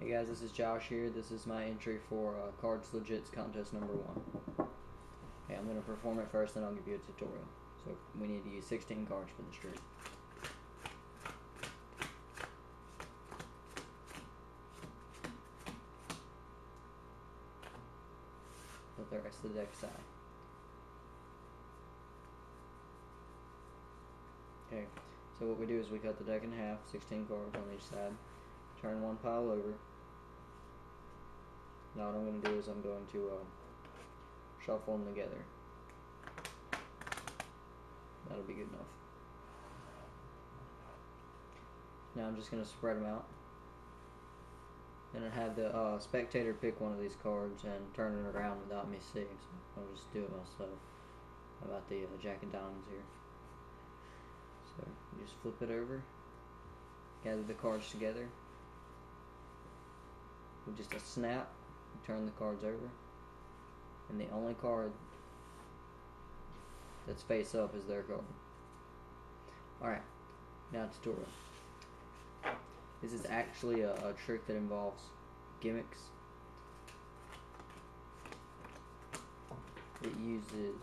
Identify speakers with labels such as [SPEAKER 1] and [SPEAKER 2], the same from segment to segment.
[SPEAKER 1] Hey guys, this is Josh here. This is my entry for uh, Cardslegit's contest number one. I'm going to perform it first, then I'll give you a tutorial. So we need to use 16 cards for the streak. Put the rest of the deck aside. Okay, so what we do is we cut the deck in half, 16 cards on each side, turn one pile over. Now what I'm going to do is I'm going to uh, shuffle them together. That'll be good enough. Now I'm just going to spread them out. Then I have the uh, spectator pick one of these cards and turn it around without me seeing. So I'll just do it myself. How about the uh, Jack of Diamonds here? So you just flip it over, gather the cards together. With just a snap, you turn the cards over. And the only card that's face up is their card. Alright, now tutorial. This is actually a, a trick that involves gimmicks. It uses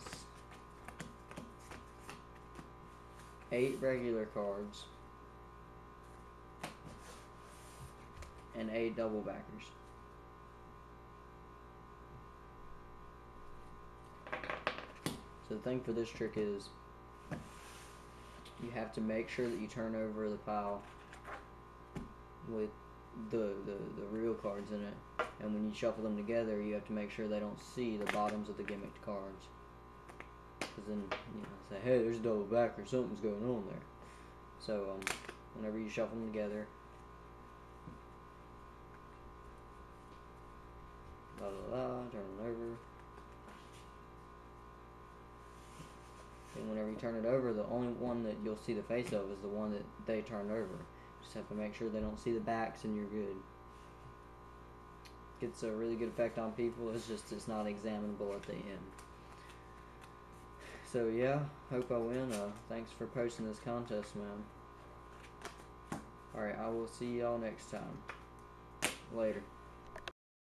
[SPEAKER 1] eight regular cards and A double backers. So the thing for this trick is you have to make sure that you turn over the pile with the, the, the real cards in it. And when you shuffle them together, you have to make sure they don't see the bottoms of the gimmicked cards. Because then, you know, say, hey, there's a double back or something's going on there. So, um, whenever you shuffle them together, la la la, turn them over. And whenever you turn it over, the only one that you'll see the face of is the one that they turned over. Just have to make sure they don't see the backs and you're good. Gets a really good effect on people. It's just it's not examinable at the end. So yeah, hope I win. Uh, thanks for posting this contest, man. Alright, I will see y'all next time. Later.